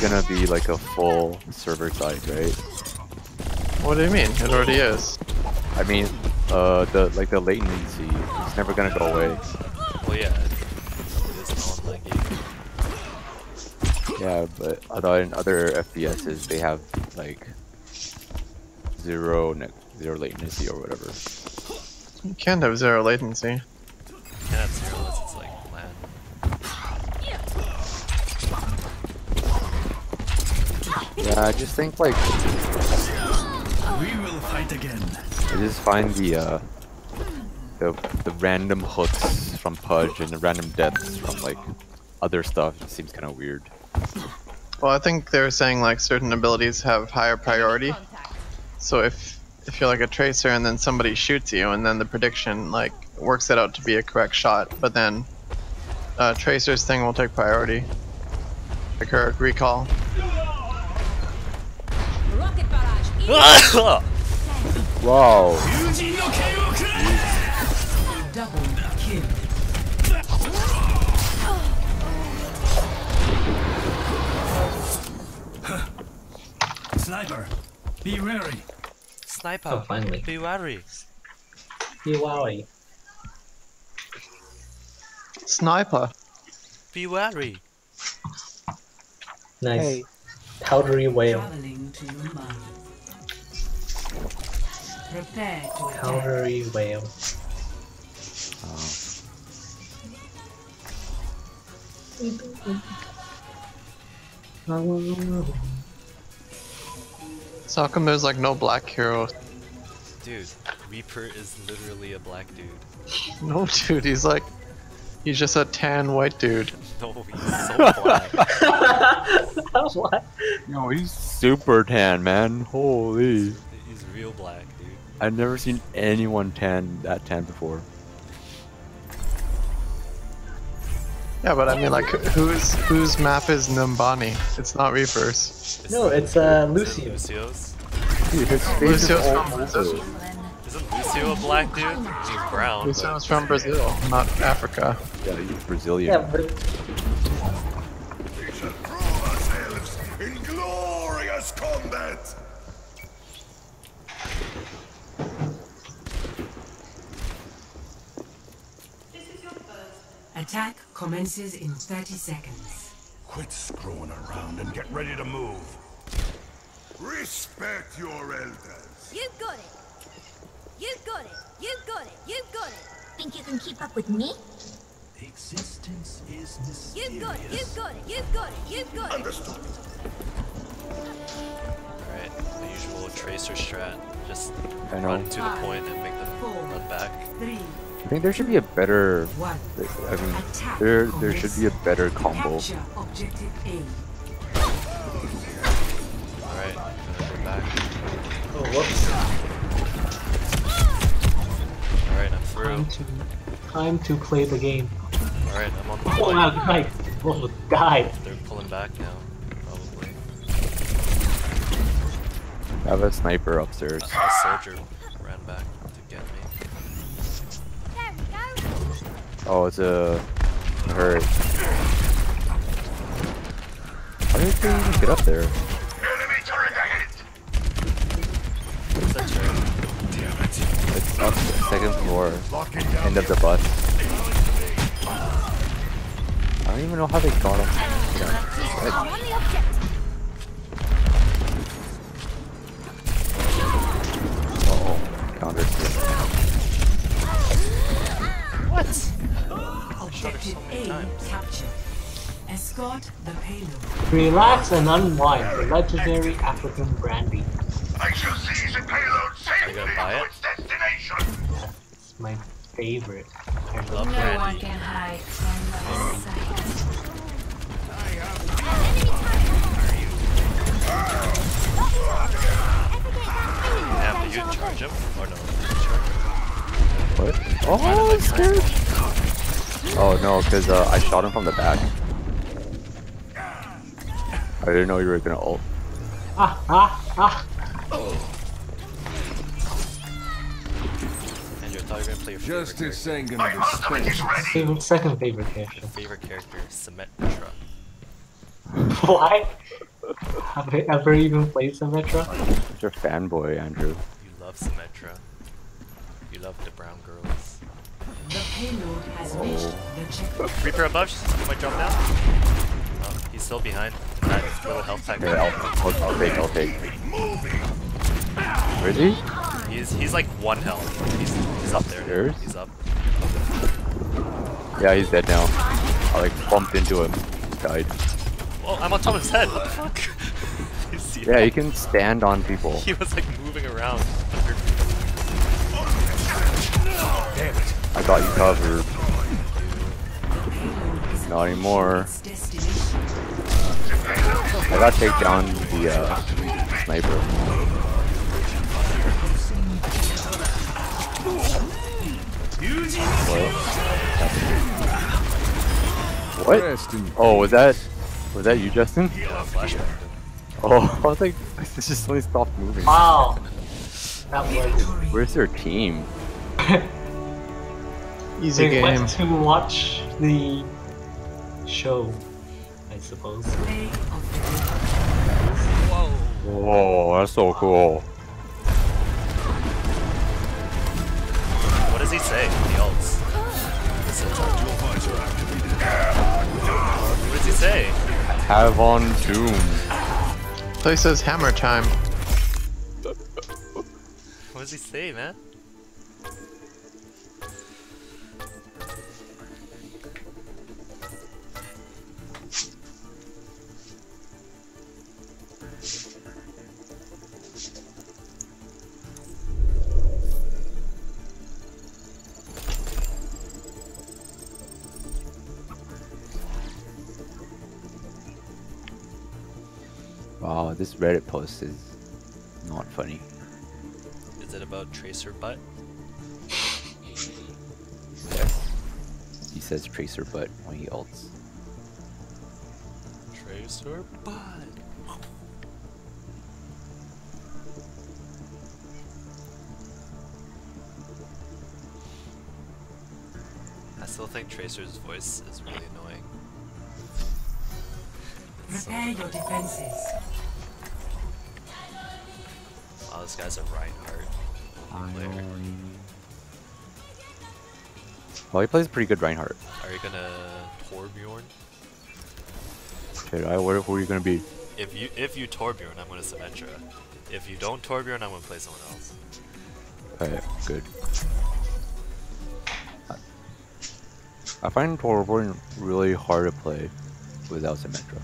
gonna be like a full server side, right? What do you mean? It already is. I mean, uh, the like the latency is never gonna go away. Well, yeah, it is an online game. Yeah, but other in other FPSs they have like zero ne zero latency or whatever. You can't have zero latency. Yeah, I just think like We will fight again. I just find the uh the the random hooks from Pudge and the random deaths from like other stuff it seems kind of weird. Well, I think they were saying like certain abilities have higher priority. So if if you're like a tracer and then somebody shoots you and then the prediction like works it out to be a correct shot, but then uh, tracer's thing will take priority. Like her recall. Wow. Yujin no Ken wo kurai! Double kill. Sniper, be wary. Sniper, Oh, finally. be wary. Wowie. Sniper. Be wary. Nice. Powdery whale. Traveling to Mumbai. Prepare to attack. Powdery whale. So how come there's like no black hero? Dude, Reaper is literally a black dude. No dude, he's like he's just a tan white dude. No, he's so black. what? No, he's super tan, man. Holy. he's real black, dude. I've never seen anyone tan that tan before. Yeah, but I mean like whose whose map is Numbani? It's not Reapers. Is No, it's, uh, is it Lucio. Lucio's? Dude, his face Lucio's is all from. Brazil. Isn't Lucio a black dude? He's brown. Lucio's but- from Brazil, not Africa. Yeah, he's Brazilian. Yeah, but We shall prove ourselves in glorious combat! Attack commences in 30 seconds. Quit screwing around and get ready to move. Respect your elders. You've got it. You've got it. You've got it. You've got it. Think you can keep up with me? Existence is You've got it. You've got it. You've got it. You've got it. Understood. Alright, the usual tracer strat. Just run to the point and make them run back. Three, I think there should be a better. I mean, there there should be a better combo. Objective A. Alright, gonna go back. oh, whoops. Alright, I'm through. Time to, time to play the game. Alright, I'm on the Oh wow, point. guys, almost died. They're pulling back now, probably. I have a sniper upstairs. A soldier Oh, it's a hurt. How did they even get up there? Enemy turret ahead! That turret? It's up second floor, end of the bus. I don't even know how they got up. Yeah. I'm on the objective. Uh-oh, counter. Objective many A captured. Escort the payload. Relax and unwind. The legendary African brandy. I shall seize the payload safely gotta it? its destination! It's my favorite. Love No one can hide from my um, sight. Damn, did you charge him? Or no? charge him? What? Oh, I'm scared. Oh no, because uh, I shot him from the back. I didn't know you were gonna ult. Ah, ah, ah. And you thought you were gonna play your favorite Justice character. ain't gonna My ultimate is ready! Favorite, second favorite character. Your favorite character, Symmetra. Why? Have I ever even played Symmetra? You're a fanboy, Andrew. You love Symmetra. You love the brown girls. The payload has reached the checkpoint. Reaper above, she might drop down. Oh, he's still behind. That little health pack. Okay, I'll, I'll, I'll take, I'll take. Where is he? He's he's like one health. He's he's up there. Upstairs? He's up. Yeah, he's dead now. I like bumped into him. Died. Oh, I'm on top of his head. What the fuck? you see Yeah, he can stand on people. He was like moving around. I got you covered. Not anymore. I gotta take down the uh, sniper. What? Oh, was that was that you, Justin? Oh, I was like, this just suddenly stopped moving. Wow! Where's their team? Easy They game. went to watch the show, I suppose. Play Whoa, that's so cool. What does he say? The ults. What does he say? Have on Doom. So he says hammer time. What does he say, man? Reddit post is not funny. Is it about Tracer butt? Yes. He says tracer butt when he ults. Tracer butt. I still think Tracer's voice is really annoying. It's Prepare your defenses. Wow, this guy's a Reinhardt. player. Well, oh, he plays pretty good Reinhardt. Are you gonna Torbjorn? Okay, I, what, who are you gonna be? If you if you Torbjorn, I'm gonna Symmetra. If you don't Torbjorn, I'm gonna play someone else. Okay, good. I- I find Torbjorn really hard to play without Symmetra.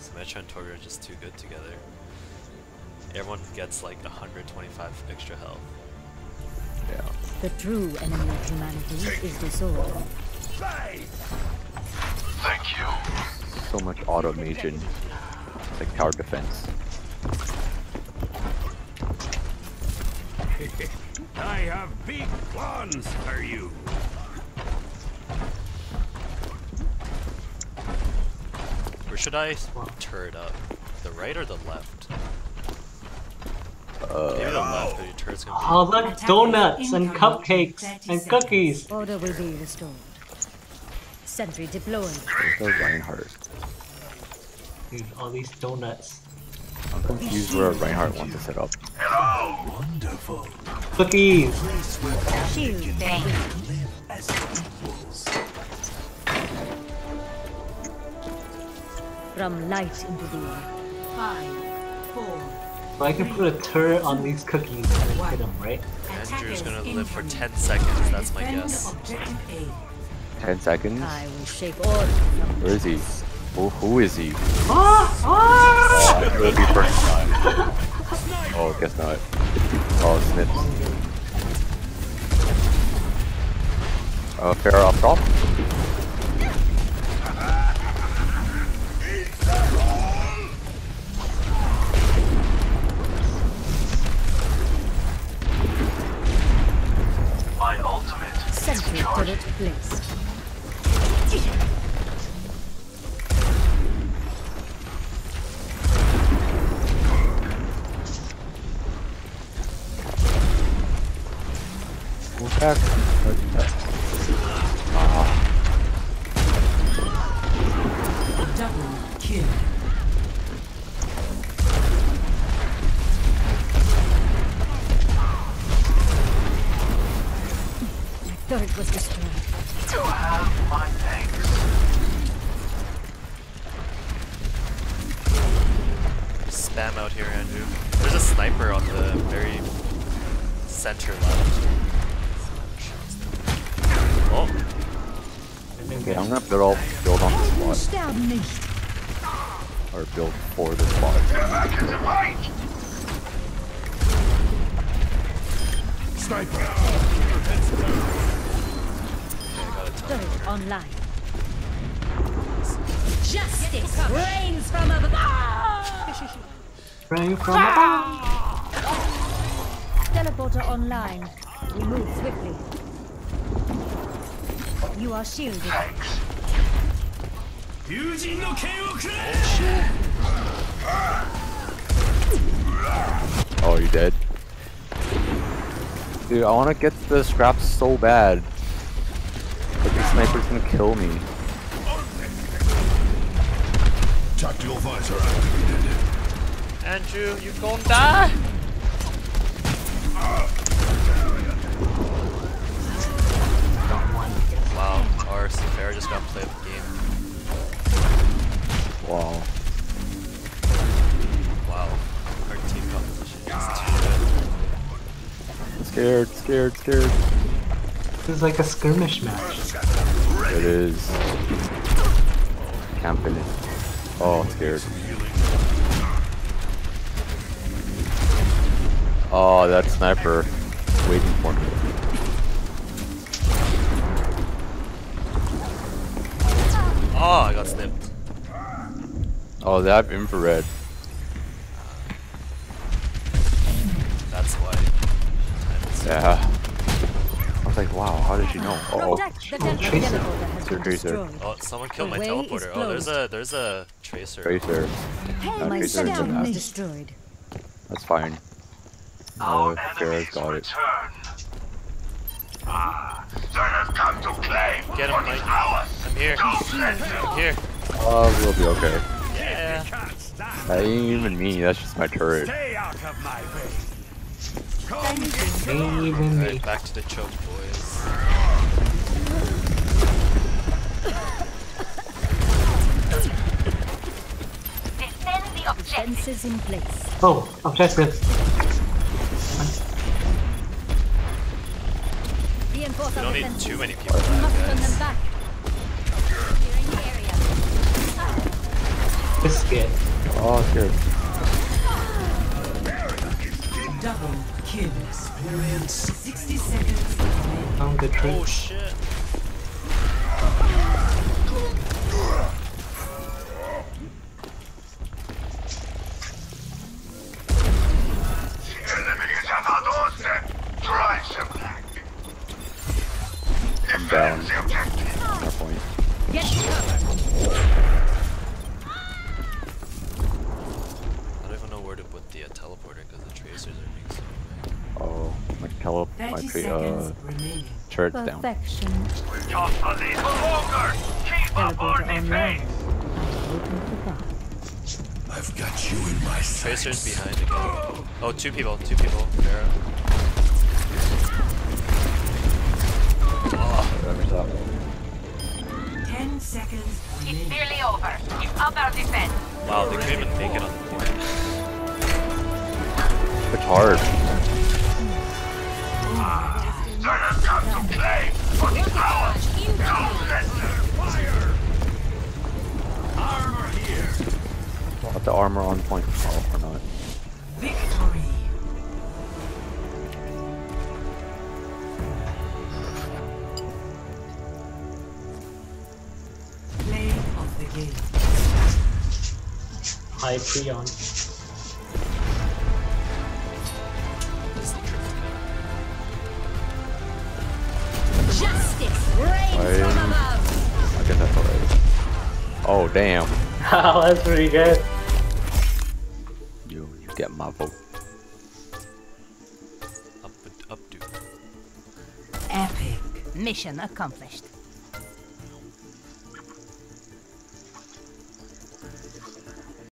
Symmetra and Torbjorn are just too good together. Everyone gets like 125 extra health. Yeah. The true enemy of humanity is disorder. Thank you. So much automation. Like tower defense. I have big plans for you. Where should I turret up? The right or the left? Maybe the left, but your turret's gonna be. Donuts and cupcakes and cookies. Order will be restored. Sentry deployed. There's no Reinhardt. Dude, all these donuts. I'm confused where Reinhardt wants to set up. Wonderful. Cookies! Shield them. Live as equals. From light into being. Five, four. So I can put a turret on these cookies and then hit them, right? Andrew's Attackers gonna live for 10 seconds, that's my guess. Objective A. 10 seconds? I will shake order from Where is he? Who, who is he? Ah! Ah! Oh, it'll be first time. Oh, guess not. Oh, Snips. Uh, Pharah up top? Turret placed. Double kill. Turret was destroyed. You have my thanks. Spam out here, Andrew. There's a sniper on the very center left. Oh, I think Okay, I'm gonna build all build on the spot Sterben or build for the spot. Get Turret online. Justice reigns from above. From above. Teleporter online. We move swiftly. You are shielded. Thanks. Oh, you dead? Dude, I want to get the scraps so bad. But the sniper's gonna kill me. Tactical visor activated. Andrew, you gonna die? Don't want to get Wow, our Safari just got play of the game. Wow. Wow, our team composition is too good. Scared, scared, scared. This is like a skirmish match. It is. Camping it. Oh, scared. Oh, that sniper waiting for me. Oh, I got snipped. Oh, they have infrared. That's why. Yeah. I was like, wow, how did you know? Oh, Protect oh, tel- Tracer. teleporter has been Tracer. Oh, someone killed my The way is teleporter. Oh, there's a there's a tracer. Tracer. Hey, my Tracer is stone in was that. destroyed. That's fine. Our Oh, Pharah's enemies got it. return. Ah, come to claim Get him, what is Mike. ours. I'm here. Don't let them. I'm here. Oh, we'll be okay. Yeah. Can't stand. That ain't even me, that's just my turret. Stay out of my way. Come get even me. Alright, back to the choke, boys. Defend the objective. Fences in place. Oh, objective. We don't need too many people back, must turn them guys. back. Clearing the area. Biscuit. Oh, scared. Double kill. Experience 60 seconds. Found the tree. Oh shit. I'm open for that. I've got you in my sights. Tracers behind again. Oh, two people, two people. Pharah. Whatever's up. 10 seconds remaining. Nearly over. Keep up our defense. Wow, they couldn't even make it on the point. It's hard. Got the armor on point. Oh, or not. Victory. Play of the game. High Prion. This is the triple kill. Justice reigns I- from above. I guess that's alright. Oh, damn. That's pretty good. You, you my vote. Up, up, dude. Epic. Mission accomplished.